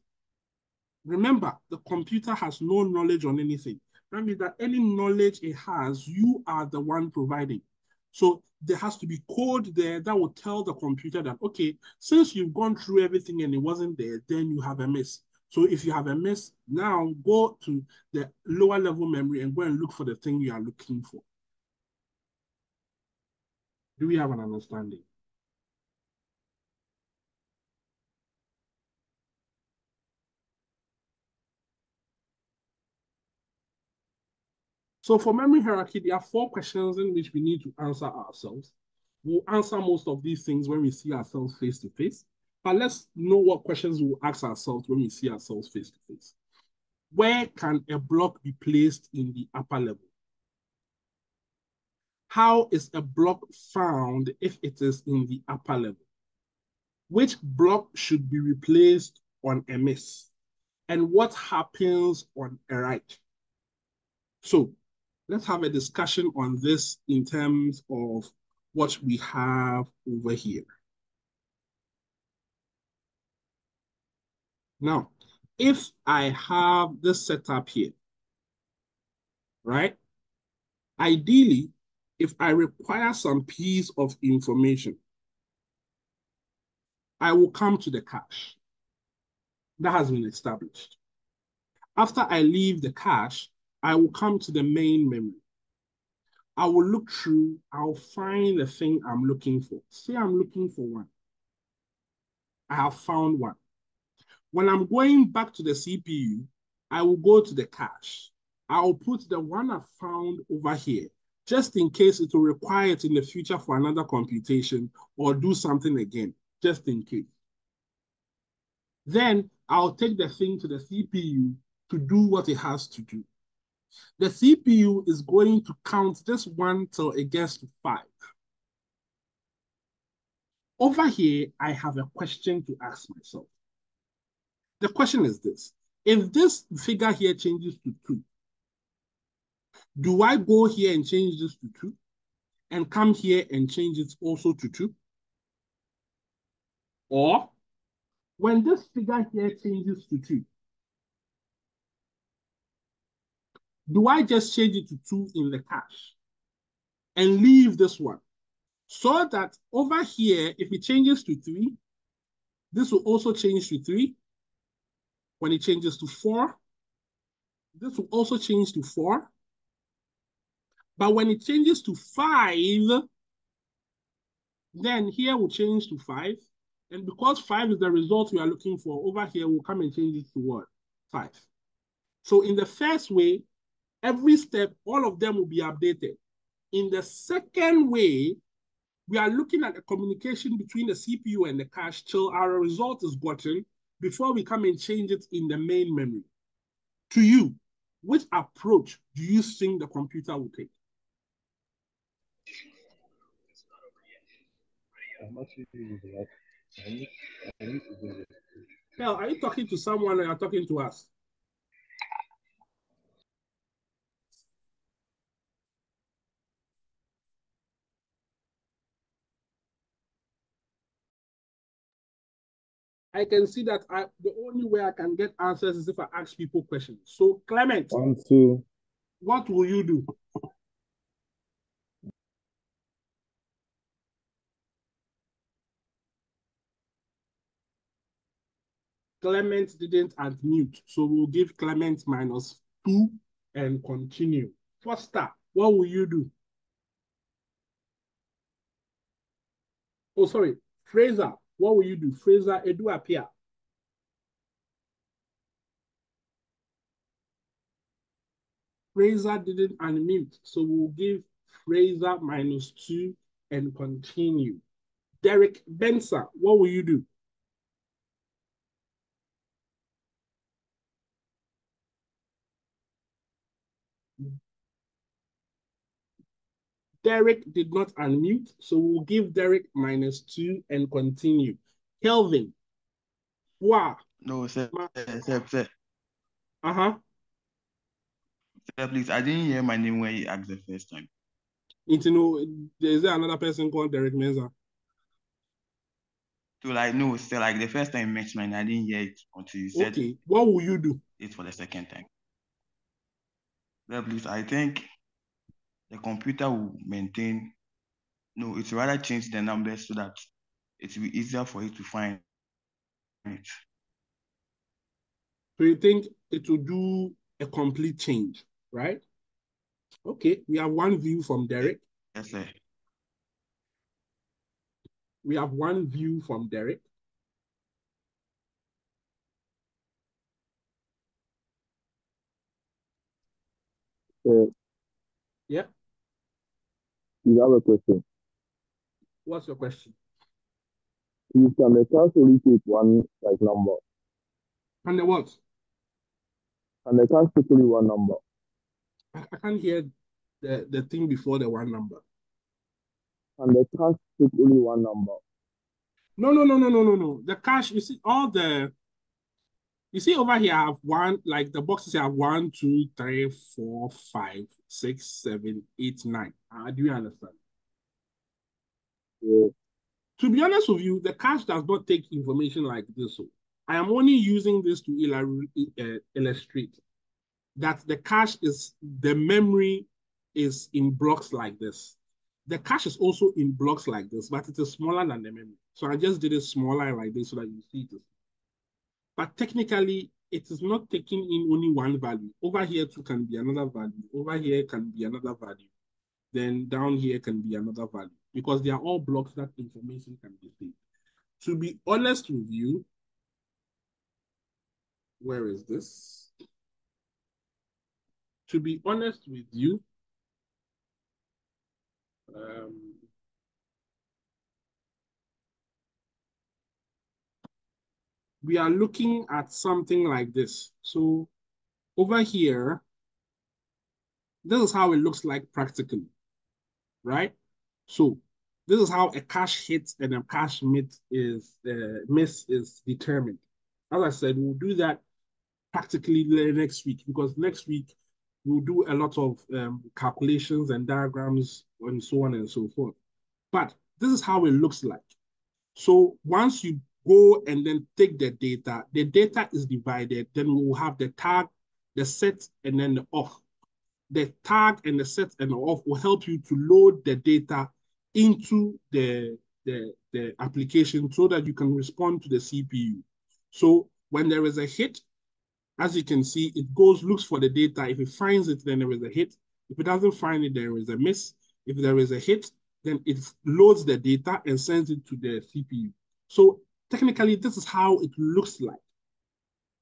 Remember, the computer has no knowledge on anything. That means that any knowledge it has, you are the one providing. So there has to be code there that will tell the computer that, okay, since you've gone through everything and it wasn't there, then you have a miss. So if you have a miss, now go to the lower level memory and go and look for the thing you are looking for. Do we have an understanding? So for memory hierarchy, there are four questions in which we need to answer ourselves. We'll answer most of these things when we see ourselves face to face. But let's know what questions we'll ask ourselves when we see ourselves face to face. Where can a block be placed in the upper level? How is a block found if it is in the upper level? Which block should be replaced on a miss? And what happens on a write? So let's have a discussion on this in terms of what we have over here. Now, if I have this setup here, right? Ideally, if I require some piece of information, I will come to the cache. That has been established. After I leave the cache, I will come to the main memory. I will look through, I'll find the thing I'm looking for. Say I'm looking for one. I have found one. When I'm going back to the CPU, I will go to the cache. I'll put the one I found over here, just in case it will require it in the future for another computation or do something again, just in case. Then I'll take the thing to the CPU to do what it has to do. The CPU is going to count this one till it gets to five. Over here, I have a question to ask myself. The question is this. If this figure here changes to two, do I go here and change this to two and come here and change it also to two? Or when this figure here changes to two, do I just change it to two in the cache and leave this one? So that over here, if it changes to three, This will also change to 3. When it changes to 4, this will also change to 4. But when it changes to 5, then here will change to 5. And because 5 is the result we are looking for, over here we'll come and change it to what? 5. So in the first way, every step, all of them will be updated. In the second way, we are looking at the communication between the CPU and the cache till our result is gotten before we come and change it in the main memory. To you, which approach do you think the computer will take? Hell, are you talking to someone or are you talking to us? I can see that I, the only way I can get answers is if I ask people questions. So, Clement, One, two. what will you do? Clement didn't unmute, so we'll give Clement minus two and continue. Foster, what will you do? Oh, sorry, Fraser, what will you do? Fraser Edu appear. Fraser didn't unmute, so we'll give Fraser minus two and continue. Derek Benson, what will you do? Derek did not unmute, so we'll give Derek minus two and continue. Kelvin. Wow. No, sir, sir, sir, sir. Uh-huh. Sir, please, I didn't hear my name when you asked the first time. Into know, is there another person called Derek Menza? So, like, no, sir, like the first time you mentioned my name, I didn't hear it until you said Okay, what will you do? it for the second time. Sir, please, I think the computer will maintain, no, it's rather change the numbers so that it will be easier for you to find it. So you think it will do a complete change, right? Okay, we have one view from Derek. Yes, sir. We have one view from Derek. Yeah, you have a question. what's your question? You can the class only take one like number, And the what? and the class take only one number. I, I can't hear the, the thing before the one number. And the class take only one number. No, no, no, no, no, no, no. The cache, you see, all the, you see over here, I have one, like the boxes here have one, two, three, four, five, six, seven, eight, nine. Uh, do you understand? Yeah. To be honest with you, the cache does not take information like this. So I am only using this to uh, illustrate that the cache is, the memory is in blocks like this. The cache is also in blocks like this, but it is smaller than the memory. So I just did it smaller like this so that you see it. But technically, it is not taking in only one value. Over here too can be another value. Over here can be another value. Then down here can be another value because they are all blocks that information can be saved. To be honest with you, where is this? To be honest with you, um, we are looking at something like this. So over here, this is how it looks like practically, right? So this is how a cache hit and a cache miss is uh, miss is determined. As I said, we'll do that practically next week because next week we'll do a lot of um, calculations and diagrams and so on and so forth. But this is how it looks like. So once you go and then take the data, the data is divided, then we will have the tag, the set, and then the off. The tag and the set and the off will help you to load the data into the the, the application so that you can respond to the CPU. So when there is a hit, as you can see, it goes, looks for the data. If it finds it, then there is a hit. If it doesn't find it, there is a miss. If there is a hit, then it loads the data and sends it to the CPU. So technically, this is how it looks like,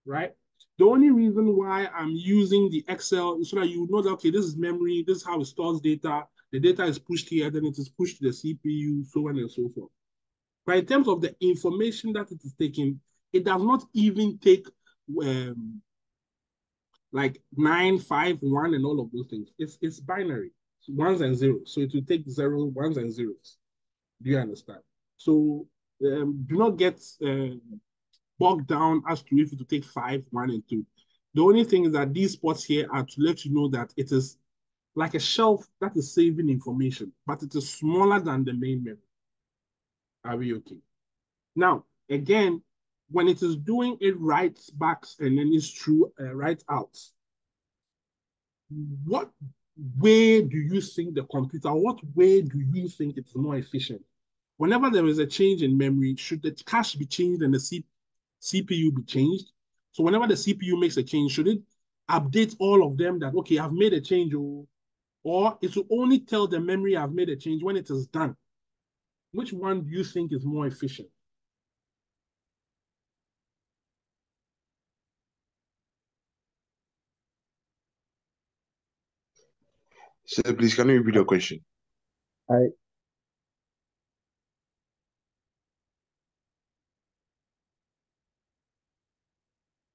right? The only reason why I'm using the Excel is so that you know that, okay, this is memory, this is how it stores data. The data is pushed here, then it is pushed to the CPU, so on and so forth. But in terms of the information that it is taking, it does not even take um, like nine, five, one, and all of those things. It's it's binary, it's ones and zeros. So it will take zero, ones and zeros. Do you understand? So um, do not get uh, bogged down as to if it will take five, one, and two. The only thing is that these spots here are to let you know that it is like a shelf that is saving information, but it is smaller than the main memory. Are we okay? Now, again, when it is doing it write backs and then it's true uh, right out, what way do you think the computer, what way do you think it's more efficient? Whenever there is a change in memory, should the cache be changed and the C CPU be changed? So whenever the CPU makes a change, should it update all of them that, okay, I've made a change, or, or it will only tell the memory I've made a change when it is done? Which one do you think is more efficient? So please, can you repeat your question? I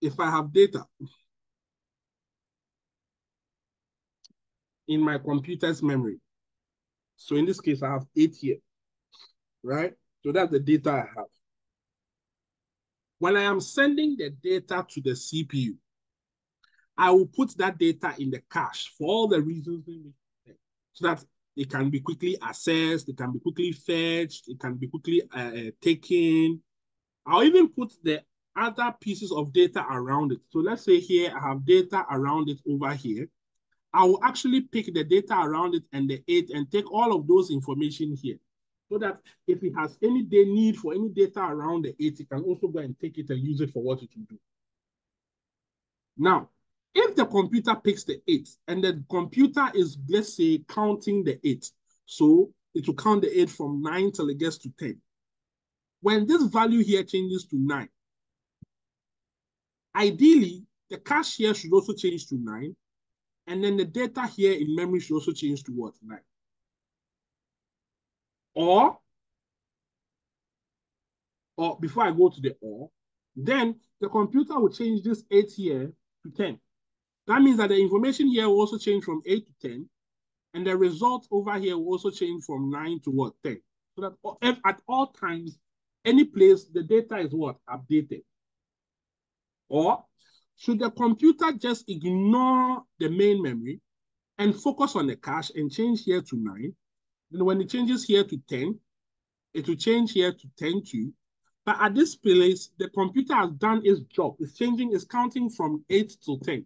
If I have data in my computer's memory, so in this case, I have eight here, right? So that's the data I have. When I am sending the data to the CPU, I will put that data in the cache for all the reasons so that it can be quickly accessed, it can be quickly fetched, it can be quickly uh, taken. I'll even put the other pieces of data around it. So let's say here I have data around it over here. I will actually pick the data around it and the eight and take all of those information here. So that if it has any day need for any data around the eight, it can also go and take it and use it for what it will do. Now, if the computer picks the eight and the computer is, let's say, counting the eight, so it will count the eight from nine till it gets to 10. When this value here changes to nine, ideally, the cache here should also change to nine, and then the data here in memory should also change to what? Nine. Or, or before I go to the or, then the computer will change this eight here to 10. That means that the information here will also change from 8 to 10, and the result over here will also change from 9 to what, 10. So that at all times, any place, the data is what, updated. Or should the computer just ignore the main memory and focus on the cache and change here to 9? Then when it changes here to 10, it will change here to 10 too. But at this place, the computer has done its job. It's changing, it's counting from 8 to 10.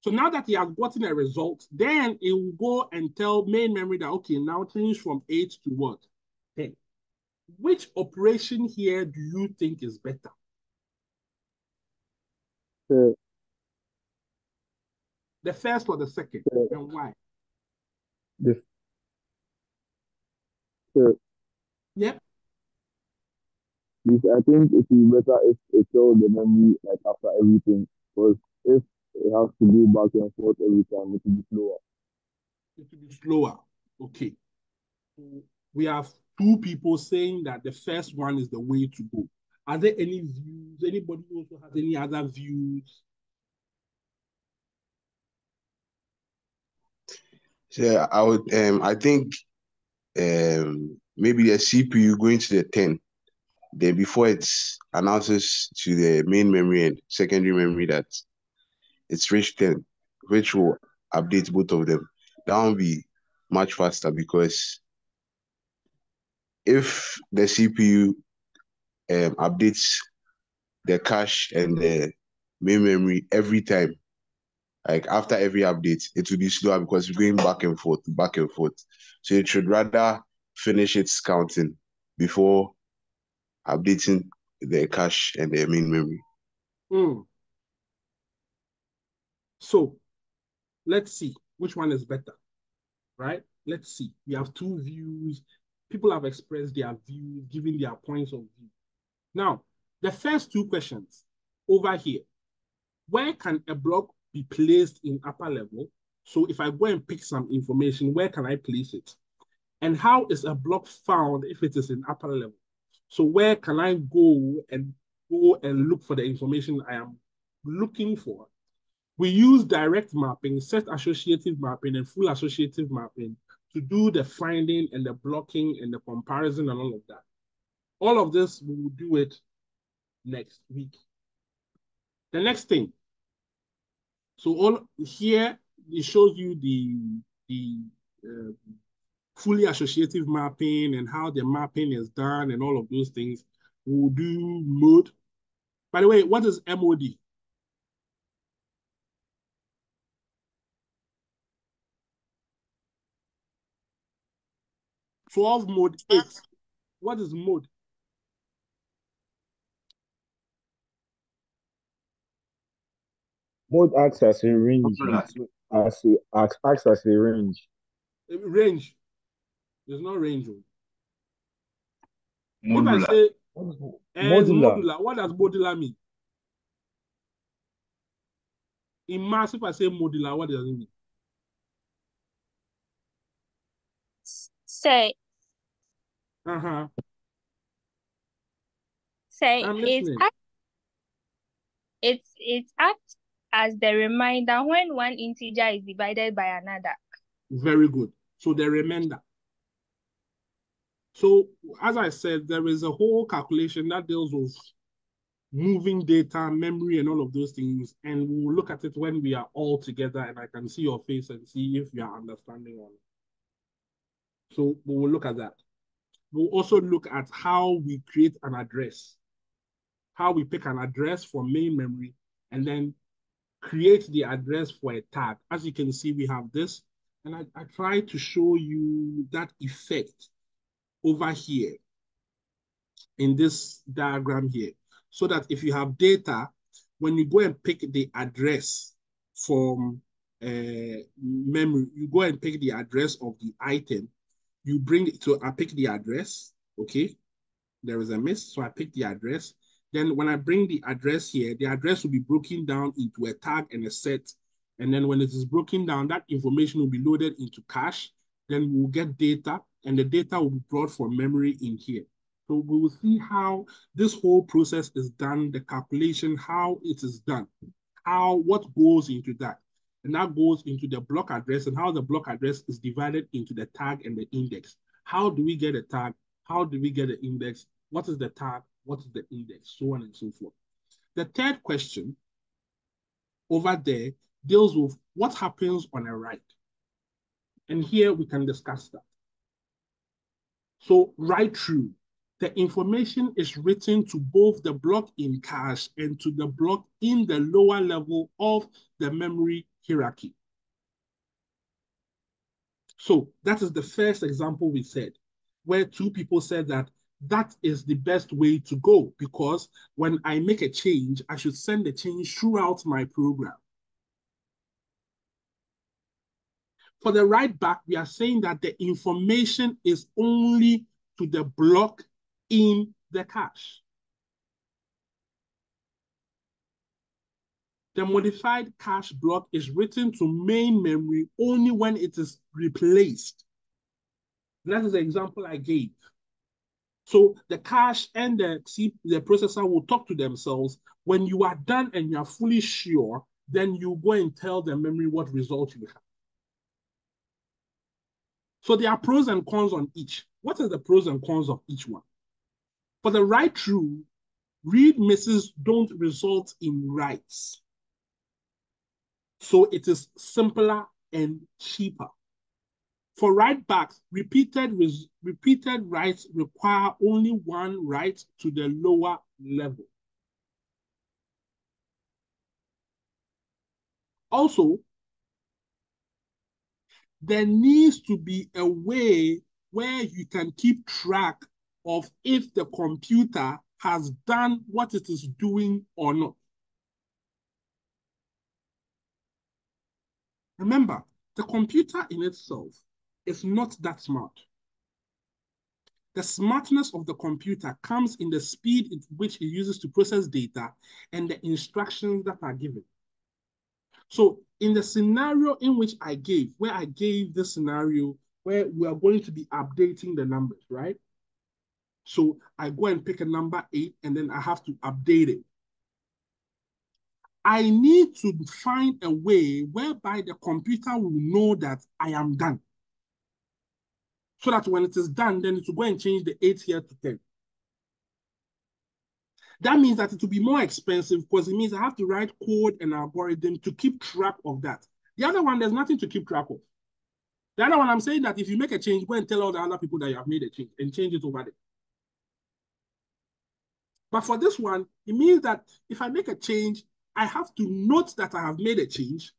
So now that he has gotten a result, then it will go and tell main memory that, okay, now change from 8 to what? 10. Which operation here do you think is better? The The first or the second? the And why? the the Yep. I think it will be better if it tells the memory like after everything. Because if it has to go back and forth every time, it will be slower. It will be slower. Okay. We have two people saying that the first one is the way to go. Are there any views? Anybody who also has any other views? Yeah, I would um I think um maybe the CPU going to the 10, then before it announces to the main memory and secondary memory that it's reached 10, which will update both of them. That will be much faster because if the CPU um, updates the cache and the main memory every time, like after every update, it will be slower because it's going back and forth, back and forth. So it should rather finish its counting before updating the cache and the main memory. Mm. So let's see which one is better, right? Let's see. We have two views. People have expressed their views, giving their points of view. Now, the first two questions over here, where can a block be placed in upper level? So if I go and pick some information, where can I place it? And how is a block found if it is in upper level? So where can I go and go and look for the information I am looking for? We use direct mapping, set associative mapping, and full associative mapping to do the finding and the blocking and the comparison and all of that. All of this, we will do it next week. The next thing. So all here, it shows you the, the uh, fully associative mapping and how the mapping is done and all of those things. We'll do mode. By the way, what is MOD? Twelve mode eight. What is mode? Mode acts as a range. As a, acts, acts as a range. Range. There's no range. Modular. If I say Modular. modular, what does modular mean? In mass, if I say modular, what does it mean? Say, Uh-huh. say I'm it's act, it's it acts as the reminder when one integer is divided by another. Very good. So the remainder. So as I said, there is a whole calculation that deals with moving data, memory, and all of those things. And we'll look at it when we are all together and I can see your face and see if you are understanding or not. So we will look at that. We'll also look at how we create an address, how we pick an address for main memory and then create the address for a tag. As you can see, we have this. And I, I try to show you that effect over here in this diagram here. So that if you have data, when you go and pick the address from uh, memory, you go and pick the address of the item, you bring it to, I pick the address, okay? There is a miss, so I pick the address. Then when I bring the address here, the address will be broken down into a tag and a set. And then when it is broken down, that information will be loaded into cache. Then we'll get data, and the data will be brought from memory in here. So we will see how this whole process is done, the calculation, how it is done, how what goes into that. And that goes into the block address and how the block address is divided into the tag and the index. How do we get a tag? How do we get an index? What is the tag? What is the index? So on and so forth. The third question over there deals with what happens on a write. And here we can discuss that. So write through, the information is written to both the block in cache and to the block in the lower level of the memory hierarchy. So that is the first example we said, where two people said that that is the best way to go because when I make a change, I should send the change throughout my program. For the write back, we are saying that the information is only to the block in the cache. The modified cache block is written to main memory only when it is replaced. That is the example I gave. So the cache and the, the processor will talk to themselves. When you are done and you are fully sure, then you go and tell the memory what result you have. So there are pros and cons on each. What are the pros and cons of each one? For the write through, read misses don't result in writes. So it is simpler and cheaper. For write backs, repeated, repeated writes require only one write to the lower level. Also, there needs to be a way where you can keep track of if the computer has done what it is doing or not. Remember, the computer in itself is not that smart. The smartness of the computer comes in the speed at which it uses to process data and the instructions that are given. So in the scenario in which I gave, where I gave this scenario where we are going to be updating the numbers, right? So I go and pick a number eight and then I have to update it. I need to find a way whereby the computer will know that I am done. So that when it is done, then it will go and change the 8 here to 10. That means that it will be more expensive because it means I have to write code and algorithm to keep track of that. The other one, there's nothing to keep track of. The other one, I'm saying that if you make a change, go and tell all the other people that you have made a change and change it over there. But for this one, it means that if I make a change, I have to note that I have made a change,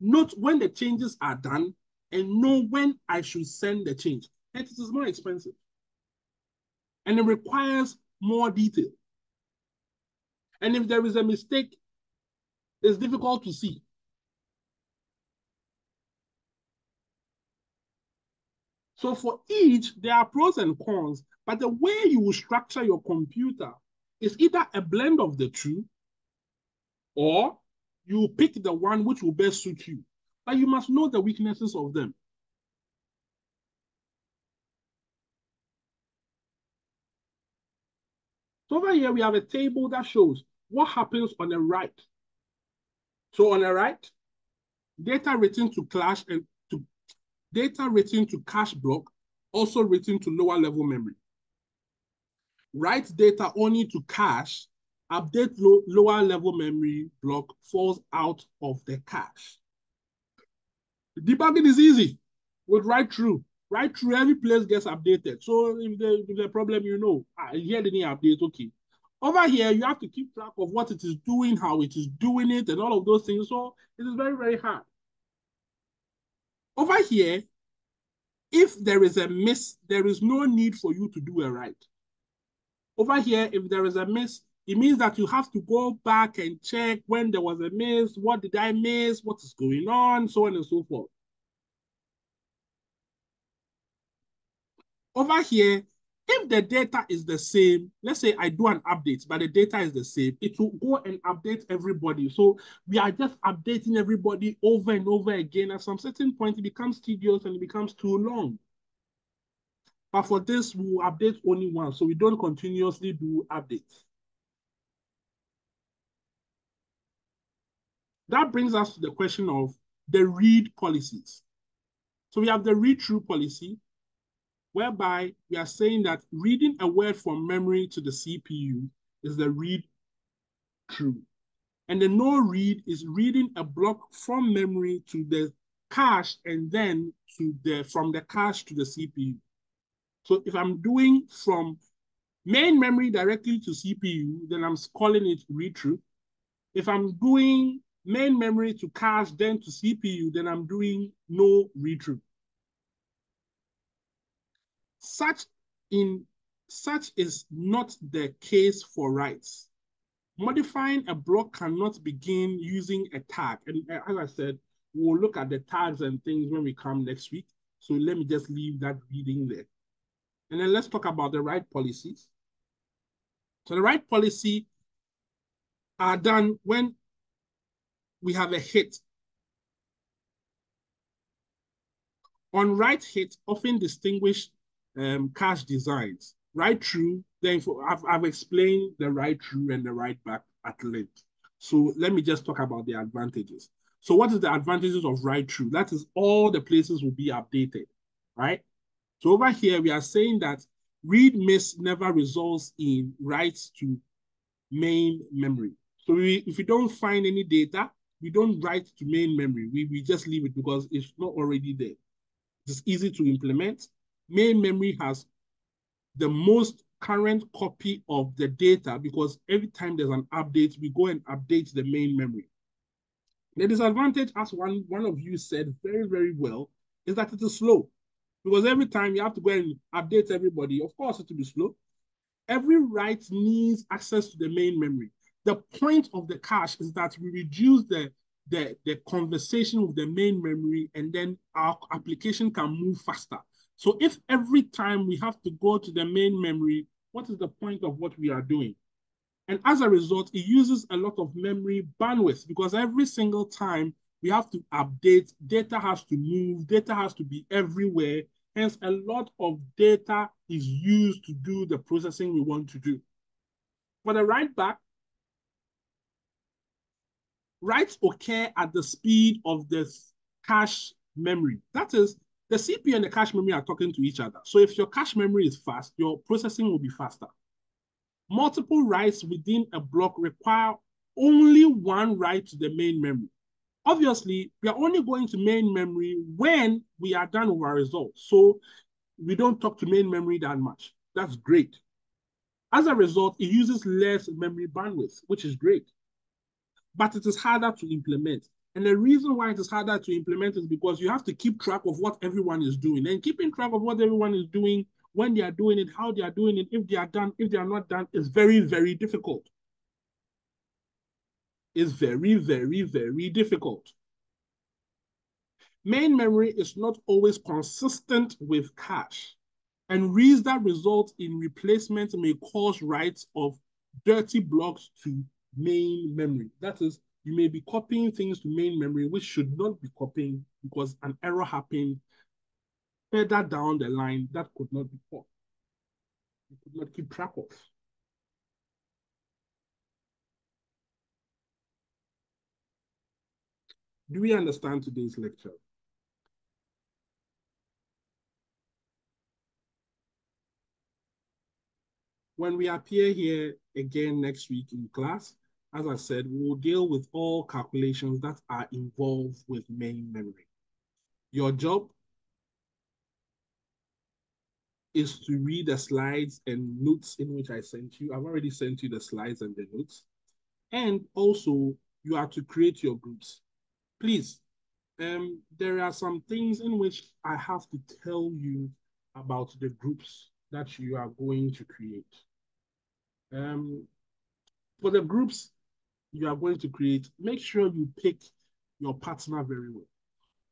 note when the changes are done, and know when I should send the change. And is more expensive. And it requires more detail. And if there is a mistake, it's difficult to see. So for each, there are pros and cons, but the way you will structure your computer is either a blend of the two, or you pick the one which will best suit you. But you must know the weaknesses of them. So over here, we have a table that shows what happens on the right. So on the right, data written to cache and to data written to cache block, also written to lower level memory. Write data only to cache, update low, lower level memory block falls out of the cache. Debugging is easy with write through. Write through every place gets updated. So if there's a problem, you know, ah, here didn't update, okay. Over here, you have to keep track of what it is doing, how it is doing it, and all of those things. So it is very, very hard. Over here, if there is a miss, there is no need for you to do a write. Over here, if there is a miss, it means that you have to go back and check when there was a miss, what did I miss, what is going on, so on and so forth. Over here, if the data is the same, let's say I do an update, but the data is the same, it will go and update everybody. So we are just updating everybody over and over again. At some certain point, it becomes tedious and it becomes too long. But for this, we will update only once, so we don't continuously do updates. That brings us to the question of the read policies. So we have the read through policy, whereby we are saying that reading a word from memory to the CPU is the read through. And the no read is reading a block from memory to the cache and then to the from the cache to the CPU. So if I'm doing from main memory directly to CPU, then I'm calling it read through. If I'm doing main memory to cache, then to CPU, then I'm doing no read through. Such in such is not the case for writes. Modifying a block cannot begin using a tag. And uh, as I said, we'll look at the tags and things when we come next week. So let me just leave that reading there. And then let's talk about the write policies. So the write policy are done when we have a hit. On write hit, often distinguish um, cache designs. Write through, then I've, I've explained the write through and the write back at length. So let me just talk about the advantages. So what is the advantages of write through? That is all the places will be updated, right? So over here, we are saying that read miss never results in writes to main memory. So we, if we don't find any data, we don't write to main memory. We, we just leave it because it's not already there. It's easy to implement. Main memory has the most current copy of the data because every time there's an update, we go and update the main memory. The disadvantage, as one, one of you said very, very well, is that it is slow. Because every time you have to go and update everybody, of course, it will be slow. Every write needs access to the main memory. The point of the cache is that we reduce the, the, the conversation with the main memory and then our application can move faster. So if every time we have to go to the main memory, what is the point of what we are doing? And as a result, it uses a lot of memory bandwidth because every single time we have to update, data has to move, data has to be everywhere. Hence, a lot of data is used to do the processing we want to do. For the write back, writes occur at the speed of the cache memory. That is, the CPU and the cache memory are talking to each other. So if your cache memory is fast, your processing will be faster. Multiple writes within a block require only one write to the main memory. Obviously, we are only going to main memory when we are done with our results. So we don't talk to main memory that much. That's great. As a result, it uses less memory bandwidth, which is great. But it is harder to implement. And the reason why it is harder to implement is because you have to keep track of what everyone is doing. And keeping track of what everyone is doing, when they are doing it, how they are doing it, if they are done, if they are not done, is very, very difficult. Is very, very, very difficult. Main memory is not always consistent with cache, and reads that result in replacement may cause writes of dirty blocks to main memory. That is, you may be copying things to main memory, which should not be copying because an error happened further down the line that could not be caught. You could not keep track of. Do we understand today's lecture? When we appear here again next week in class, as I said, we will deal with all calculations that are involved with main memory. Your job is to read the slides and notes in which I sent you. I've already sent you the slides and the notes. And also, you are to create your groups. Please, um, there are some things in which I have to tell you about the groups that you are going to create. Um, for the groups you are going to create, make sure you pick your partner very well.